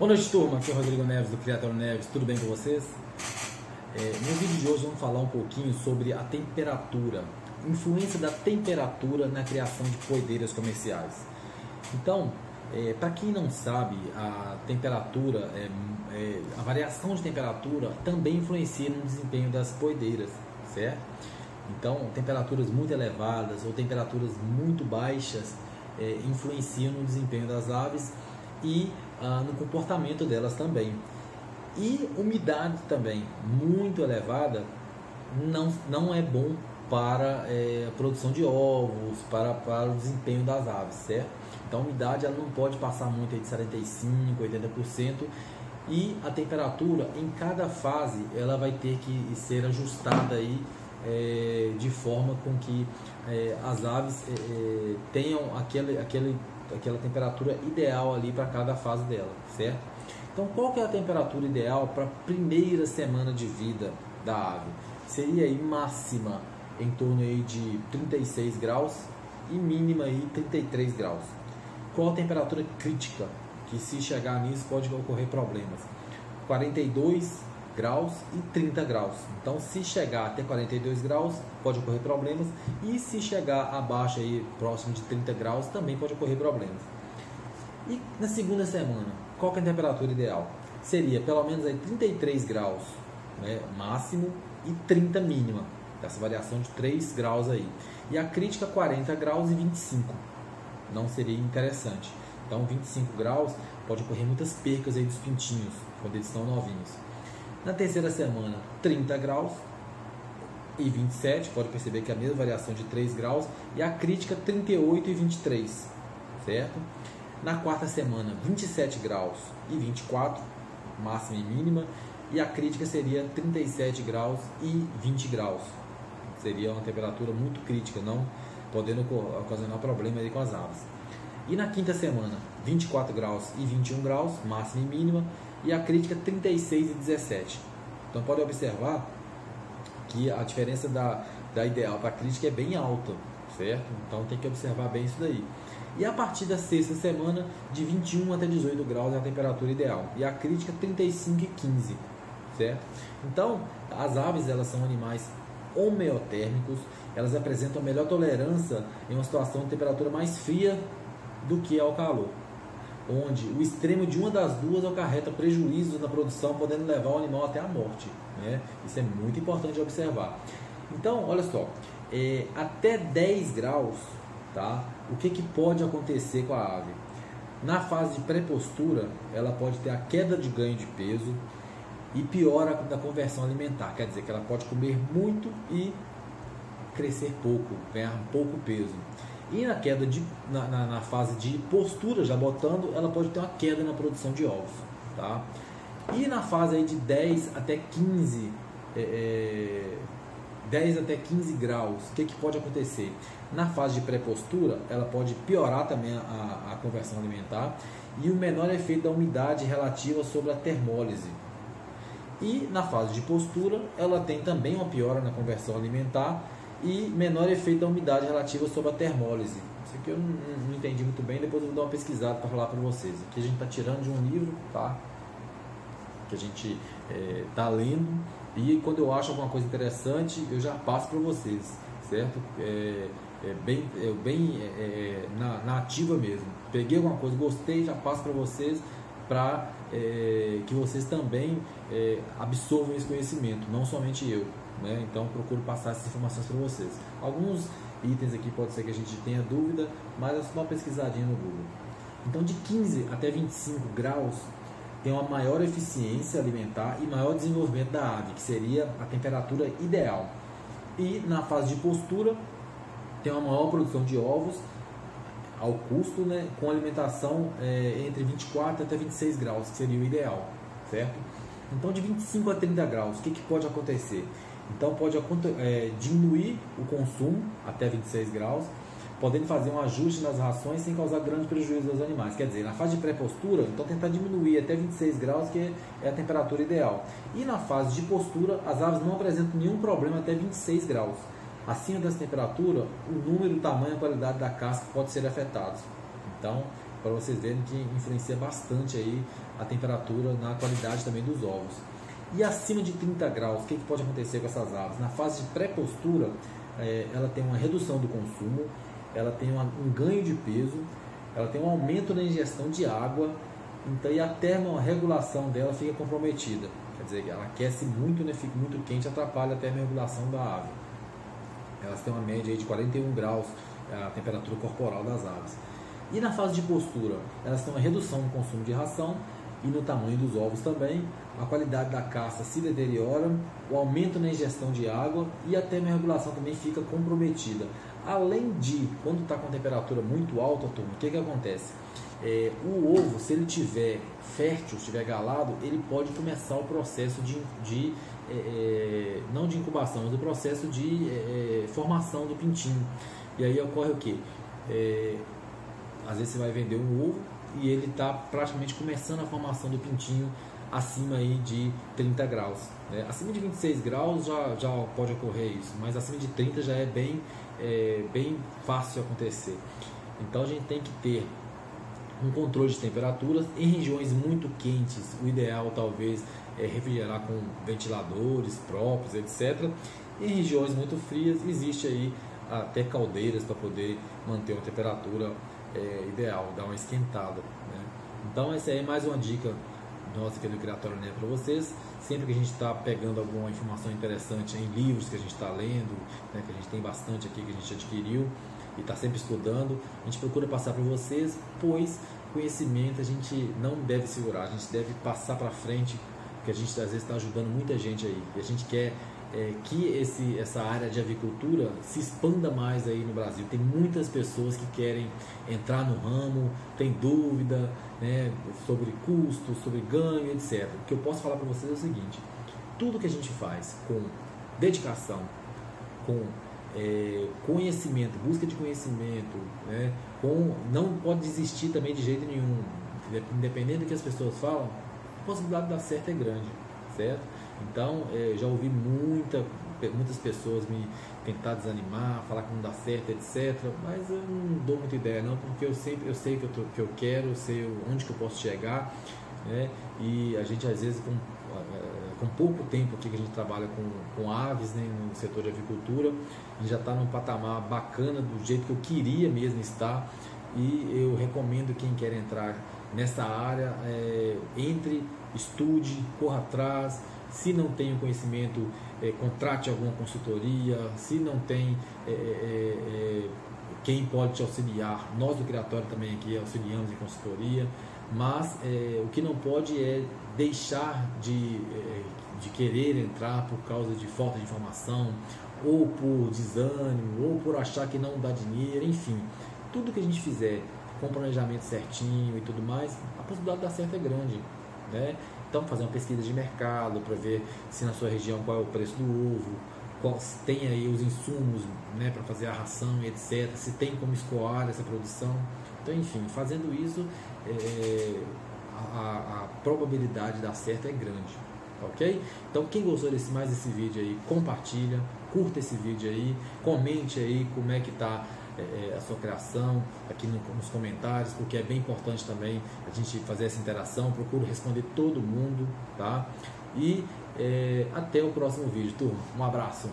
Boa noite, turma. Aqui é o Rodrigo Neves, do Criatório Neves. Tudo bem com vocês? É, no vídeo de hoje vamos falar um pouquinho sobre a temperatura, influência da temperatura na criação de poedeiras comerciais. Então, é, para quem não sabe, a temperatura, é, é, a variação de temperatura também influencia no desempenho das poedeiras, certo? Então, temperaturas muito elevadas ou temperaturas muito baixas é, influenciam no desempenho das aves e ah, no comportamento delas também. E umidade também muito elevada não, não é bom para é, a produção de ovos, para, para o desempenho das aves, certo? Então a umidade ela não pode passar muito de 75%, 80% e a temperatura em cada fase ela vai ter que ser ajustada aí é, de forma com que é, as aves tenham aquele, aquele aquela temperatura ideal ali para cada fase dela, certo? Então, qual que é a temperatura ideal para a primeira semana de vida da ave? Seria aí máxima em torno aí de 36 graus e mínima aí 33 graus. Qual a temperatura crítica que se chegar nisso pode ocorrer problemas? 42 graus e 30 graus. Então, se chegar até 42 graus, pode ocorrer problemas. E se chegar abaixo, aí, próximo de 30 graus, também pode ocorrer problemas. E na segunda semana, qual é a temperatura ideal? Seria pelo menos aí 33 graus né, máximo e 30 mínima. Essa variação de 3 graus aí. E a crítica 40 graus e 25. Não seria interessante. Então 25 graus pode ocorrer muitas percas aí dos pintinhos quando eles estão novinhos. Na terceira semana, 30 graus e 27, pode perceber que é a mesma variação de 3 graus, e a crítica 38 e 23, certo? Na quarta semana, 27 graus e 24, máxima e mínima, e a crítica seria 37 graus e 20 graus. Seria uma temperatura muito crítica, não podendo ocasionar problema com as aves. E na quinta semana, 24 graus e 21 graus, máxima e mínima, e a crítica 36 e 17. Então pode observar que a diferença da, da ideal para a crítica é bem alta, certo? Então tem que observar bem isso daí. E a partir da sexta semana, de 21 até 18 graus é a temperatura ideal. E a crítica 35 e 15, certo? Então, as aves elas são animais homeotérmicos, elas apresentam melhor tolerância em uma situação de temperatura mais fria do que ao calor onde o extremo de uma das duas acarreta prejuízos na produção, podendo levar o animal até a morte. Né? Isso é muito importante observar. Então, olha só, é, até 10 graus, tá? o que, que pode acontecer com a ave? Na fase de pré-postura, ela pode ter a queda de ganho de peso e piora da conversão alimentar, quer dizer que ela pode comer muito e crescer pouco, ganhar pouco peso. E na queda de, na, na, na, fase de postura, já botando, ela pode ter uma queda na produção de ovos. Tá? E na fase aí de 10 até 15, é, 10 é, até 15 graus, o que, que pode acontecer? Na fase de pré-postura, ela pode piorar também a, a conversão alimentar e o menor efeito da umidade relativa sobre a termólise. E na fase de postura, ela tem também uma piora na conversão alimentar e menor efeito da umidade relativa sobre a termólise. Isso aqui eu não, não entendi muito bem, depois eu vou dar uma pesquisada para falar para vocês. Aqui a gente está tirando de um livro, tá? Que a gente está é, lendo e quando eu acho alguma coisa interessante eu já passo para vocês, certo? É, é bem, é, bem é, é, na, na, ativa mesmo. Peguei alguma coisa, gostei, já passo para vocês para é, que vocês também absorvam esse conhecimento, não somente eu. Né? Então procuro passar essas informações para vocês. Alguns itens aqui pode ser que a gente tenha dúvida, mas é só uma pesquisadinha no Google. Então de 15 até 25 graus tem uma maior eficiência alimentar e maior desenvolvimento da ave, que seria a temperatura ideal. E na fase de postura tem uma maior produção de ovos ao custo, né, com alimentação é, entre 24 até 26 graus, que seria o ideal, certo? Então de 25 a 30 graus, o que, que pode acontecer? Então pode é, diminuir o consumo até 26 graus, podendo fazer um ajuste nas rações sem causar grande prejuízo aos animais. Quer dizer, na fase de pré-postura, então tentar diminuir até 26 graus, que é a temperatura ideal. E na fase de postura, as aves não apresentam nenhum problema até 26 graus. Acima dessa temperatura, o número, o tamanho e a qualidade da casca pode ser afetados. Então, para vocês verem que influencia bastante aí a temperatura na qualidade também dos ovos. E acima de 30 graus, o que, que pode acontecer com essas aves? Na fase de pré-postura, é, ela tem uma redução do consumo, ela tem uma, um ganho de peso, ela tem um aumento na ingestão de água, então e a termorregulação dela fica comprometida. Quer dizer, ela aquece muito, né, fica muito quente, atrapalha a termorregulação da ave. Elas têm uma média de 41 graus a temperatura corporal das aves. E na fase de postura, elas têm uma redução no consumo de ração e no tamanho dos ovos também, a qualidade da caça se deteriora, o aumento na ingestão de água e até a regulação também fica comprometida. Além de, quando está com temperatura muito alta, turma, o que, que acontece? É, o ovo, se ele tiver fértil, estiver galado, ele pode começar o processo de, de é, é não de incubação, mas o processo de é, é, formação do pintinho. E aí ocorre o que? É, às vezes você vai vender um ovo e ele está praticamente começando a formação do pintinho acima aí de 30 graus. Né? Acima de 26 graus já, já pode ocorrer isso, mas acima de 30 já é bem, é, bem fácil acontecer. Então a gente tem que ter um controle de temperaturas em regiões muito quentes. O ideal talvez é refrigerar com ventiladores próprios, etc. Em regiões muito frias existe aí até caldeiras para poder manter uma temperatura é, ideal, dar uma esquentada. Né? Então essa é mais uma dica nossa aqui do Criatório Né para vocês. Sempre que a gente está pegando alguma informação interessante em livros que a gente está lendo, né, que a gente tem bastante aqui que a gente adquiriu e está sempre estudando, a gente procura passar para vocês, pois conhecimento a gente não deve segurar, a gente deve passar para frente, porque a gente às vezes está ajudando muita gente aí e a gente quer é, que esse, essa área de avicultura se expanda mais aí no Brasil. Tem muitas pessoas que querem entrar no ramo, tem dúvida né, sobre custo, sobre ganho, etc. O que eu posso falar para vocês é o seguinte: tudo que a gente faz com dedicação, com é, conhecimento, busca de conhecimento, né, com, não pode desistir também de jeito nenhum, independente do que as pessoas falam, a possibilidade de dar certo é grande, certo? Então, é, já ouvi muita, muitas pessoas me tentar desanimar, falar que não dá certo, etc. Mas eu não dou muita ideia não, porque eu sempre eu sei que eu, tô, que eu quero, eu sei onde que eu posso chegar, né? E a gente às vezes com, com pouco tempo aqui que a gente trabalha com, com aves, né, no setor de avicultura, a gente já está num patamar bacana do jeito que eu queria mesmo estar. E eu recomendo quem quer entrar nessa área, é, entre, estude, corra atrás, se não tem o conhecimento, é, contrate alguma consultoria. Se não tem é, é, é, quem pode te auxiliar, nós do Criatório também aqui auxiliamos em consultoria. Mas é, o que não pode é deixar de, é, de querer entrar por causa de falta de informação, ou por desânimo, ou por achar que não dá dinheiro, enfim. Tudo que a gente fizer com planejamento certinho e tudo mais, a possibilidade de dar certo é grande. Né? Então, fazer uma pesquisa de mercado para ver se na sua região qual é o preço do ovo, qual, se tem aí os insumos né, para fazer a ração, etc. Se tem como escoar essa produção. Então, enfim, fazendo isso, é, a, a, probabilidade de dar certo é grande. Ok? Então, quem gostou desse, mais desse vídeo aí, compartilha, curta esse vídeo aí, comente aí como é que é, é, a sua criação aqui no, nos comentários, porque é bem importante também a gente fazer essa interação. Procuro responder todo mundo, tá? E é, até o próximo vídeo, turma. Um abraço.